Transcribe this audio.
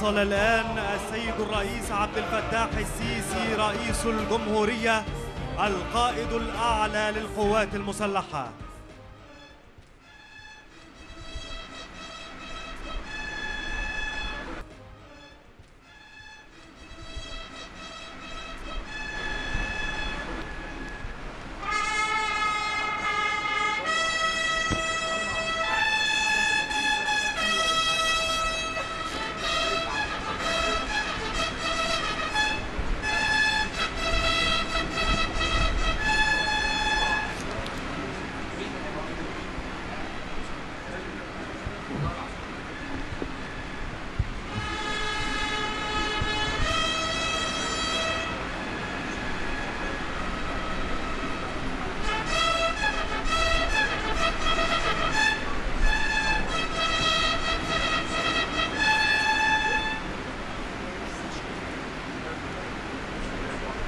وصل الآن السيد الرئيس عبد الفتاح السيسي رئيس الجمهورية القائد الأعلى للقوات المسلحة.